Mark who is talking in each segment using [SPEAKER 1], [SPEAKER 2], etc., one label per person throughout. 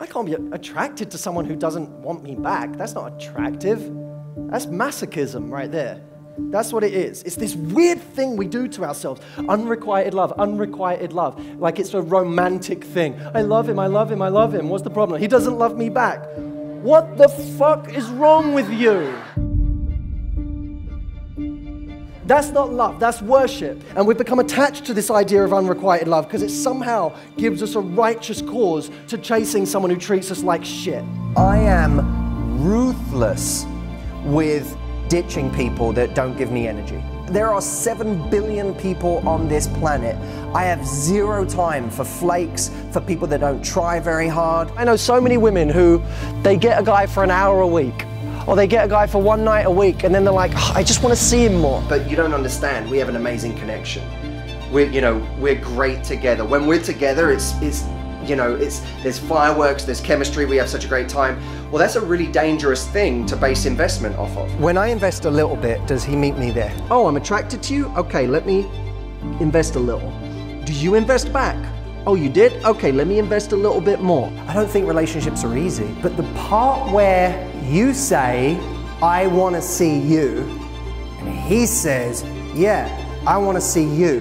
[SPEAKER 1] I can't be attracted to someone who doesn't want me back. That's not attractive. That's masochism right there. That's what it is. It's this weird thing we do to ourselves. Unrequited love, unrequited love. Like it's a romantic thing. I love him, I love him, I love him. What's the problem? He doesn't love me back. What the fuck is wrong with you? That's not love, that's worship. And we've become attached to this idea of unrequited love because it somehow gives us a righteous cause to chasing someone who treats us like shit.
[SPEAKER 2] I am ruthless with ditching people that don't give me energy. There are 7 billion people on this planet. I have zero time for flakes, for people that don't try very hard.
[SPEAKER 1] I know so many women who they get a guy for an hour a week or they get a guy for one night a week and then they're like, oh, I just want to see him more.
[SPEAKER 2] But you don't understand. We have an amazing connection. We're, you know, we're great together. When we're together, it's, it's, you know, it's, there's fireworks, there's chemistry, we have such a great time. Well, that's a really dangerous thing to base investment off of. When I invest a little bit, does he meet me there?
[SPEAKER 1] Oh, I'm attracted to you? Okay, let me invest a little. Do you invest back? Oh, you did? Okay, let me invest a little bit more.
[SPEAKER 2] I don't think relationships are easy, but the part where you say, I want to see you, and he says, Yeah, I want to see you,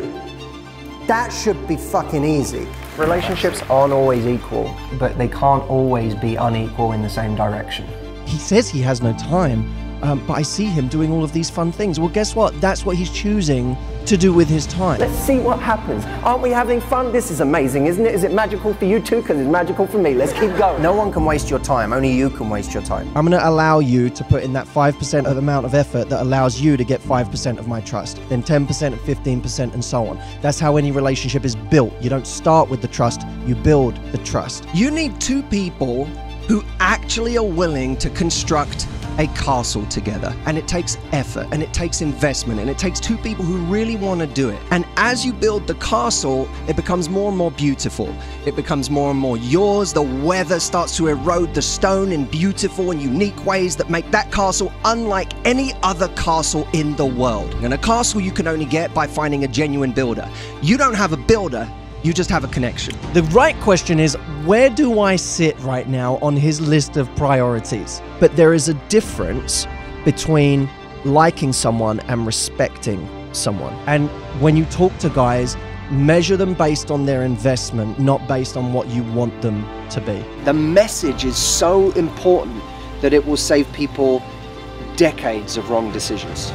[SPEAKER 2] that should be fucking easy. Relationships aren't always equal, but they can't always be unequal in the same direction.
[SPEAKER 1] He says he has no time, um, but I see him doing all of these fun things. Well, guess what? That's what he's choosing to do with his time.
[SPEAKER 2] Let's see what happens. Aren't we having fun? This is amazing, isn't it? Is it magical for you too? Because it's magical for me. Let's keep going. No one can waste your time. Only you can waste your time.
[SPEAKER 1] I'm going to allow you to put in that 5% of the amount of effort that allows you to get 5% of my trust, then 10% and 15% and so on. That's how any relationship is built. You don't start with the trust, you build the trust. You need two people who actually are willing to construct a castle together. And it takes effort and it takes investment and it takes two people who really want to do it. And as you build the castle, it becomes more and more beautiful. It becomes more and more yours. The weather starts to erode the stone in beautiful and unique ways that make that castle unlike any other castle in the world. And a castle you can only get by finding a genuine builder. You don't have a builder, you just have a connection. The right question is where do I sit right now on his list of priorities? But there is a difference between liking someone and respecting someone. And when you talk to guys, measure them based on their investment, not based on what you want them to be.
[SPEAKER 2] The message is so important that it will save people decades of wrong decisions.